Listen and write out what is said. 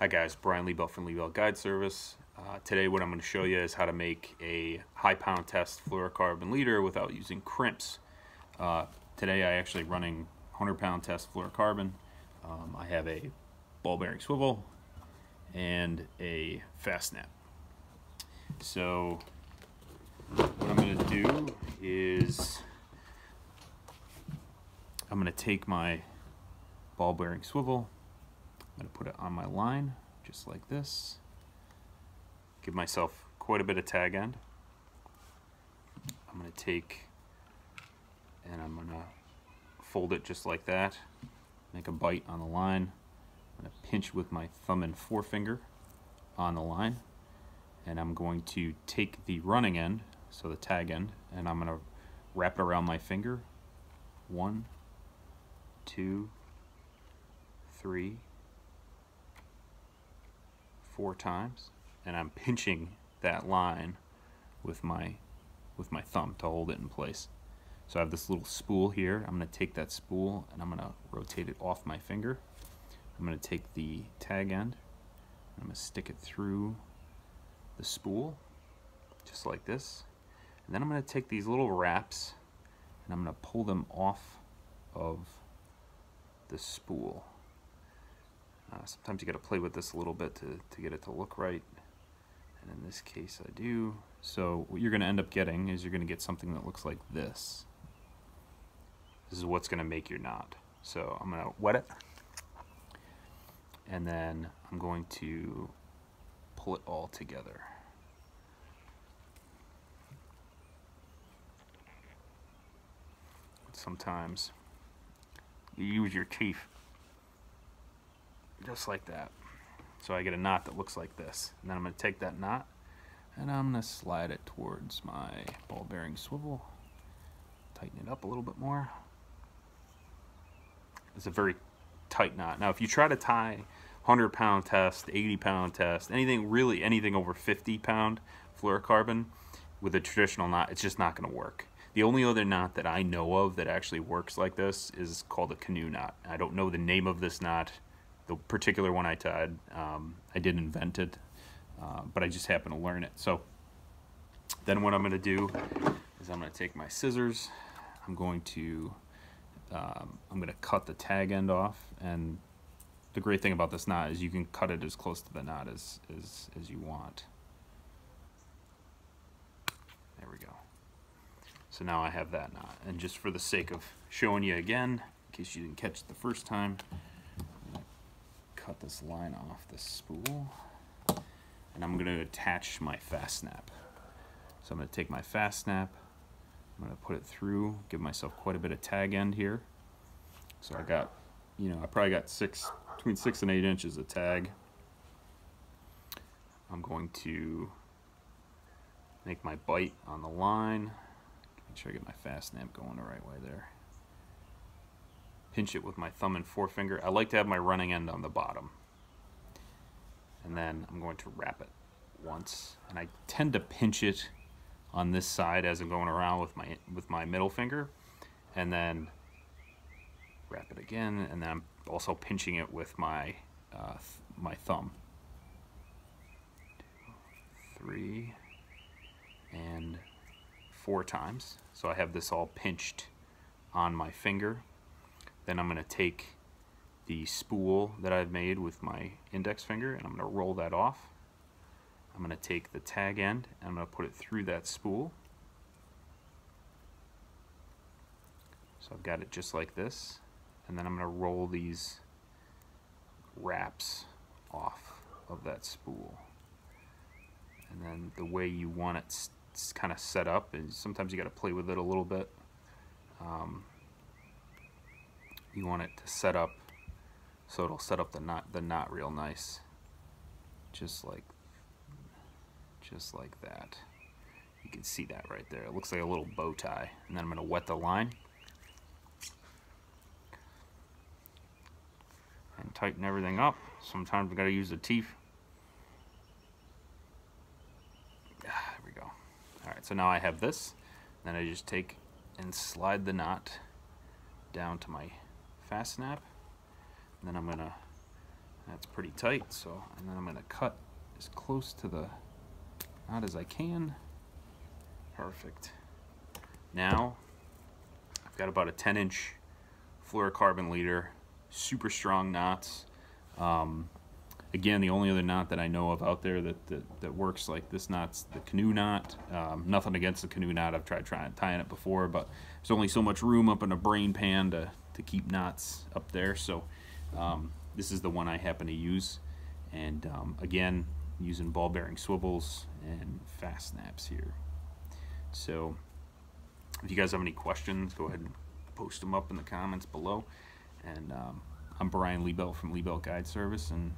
Hi guys, Brian Liebelt from Liebelt Guide Service. Uh, today what I'm going to show you is how to make a high pound test fluorocarbon leader without using crimps. Uh, today I actually running 100 pound test fluorocarbon. Um, I have a ball bearing swivel and a fast snap. So what I'm going to do is I'm going to take my ball bearing swivel I'm going to put it on my line just like this. Give myself quite a bit of tag end. I'm going to take and I'm going to fold it just like that. Make a bite on the line. I'm going to pinch with my thumb and forefinger on the line. And I'm going to take the running end, so the tag end, and I'm going to wrap it around my finger. One, two, three, four times and I'm pinching that line with my with my thumb to hold it in place. So I have this little spool here. I'm going to take that spool and I'm going to rotate it off my finger. I'm going to take the tag end. I'm going to stick it through the spool just like this. And then I'm going to take these little wraps and I'm going to pull them off of the spool. Uh, sometimes you got to play with this a little bit to, to get it to look right. And in this case I do. So what you're going to end up getting is you're going to get something that looks like this. This is what's going to make your knot. So I'm going to wet it. And then I'm going to pull it all together. Sometimes you use your teeth just like that. So I get a knot that looks like this. And then I'm going to take that knot and I'm going to slide it towards my ball bearing swivel. Tighten it up a little bit more. It's a very tight knot. Now if you try to tie 100 pound test, 80 pound test, anything really anything over 50 pound fluorocarbon with a traditional knot, it's just not going to work. The only other knot that I know of that actually works like this is called a canoe knot. I don't know the name of this knot the particular one I tied. Um, I didn't invent it, uh, but I just happened to learn it. So then what I'm going to do is I'm going to take my scissors. I'm going to um, I'm going to cut the tag end off and the great thing about this knot is you can cut it as close to the knot as, as, as you want. There we go. So now I have that knot. And just for the sake of showing you again, in case you didn't catch it the first time, cut this line off the spool and I'm going to attach my fast snap. So I'm going to take my fast snap, I'm going to put it through, give myself quite a bit of tag end here. So I got, you know, I probably got six, between six and eight inches of tag. I'm going to make my bite on the line. Make sure I get my fast snap going the right way there pinch it with my thumb and forefinger. I like to have my running end on the bottom. And then I'm going to wrap it once. And I tend to pinch it on this side as I'm going around with my with my middle finger. And then wrap it again. And then I'm also pinching it with my, uh, th my thumb. Three, and four times. So I have this all pinched on my finger then I'm going to take the spool that I've made with my index finger and I'm going to roll that off. I'm going to take the tag end and I'm going to put it through that spool. So I've got it just like this. And then I'm going to roll these wraps off of that spool. And then the way you want it kind of set up is sometimes you got to play with it a little bit. Um, you want it to set up so it'll set up the knot the knot real nice. Just like just like that. You can see that right there. It looks like a little bow tie. And then I'm gonna wet the line. And tighten everything up. Sometimes we gotta use the teeth. Ah, there we go. Alright so now I have this. Then I just take and slide the knot down to my fast snap. And then I'm gonna That's pretty tight, so, and then I'm gonna cut as close to the knot as I can. Perfect. Now, I've got about a 10 inch fluorocarbon leader, super strong knots. Um, again, the only other knot that I know of out there that, that, that works like this knot's the canoe knot. Um, nothing against the canoe knot. I've tried trying tying it before, but there's only so much room up in a brain pan to, to keep knots up there. So um, this is the one I happen to use. And um, again, using ball bearing swivels and fast snaps here. So if you guys have any questions, go ahead and post them up in the comments below. And um, I'm Brian Liebelt from Liebelt Guide Service, and